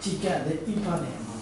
Ci cade Ipanema.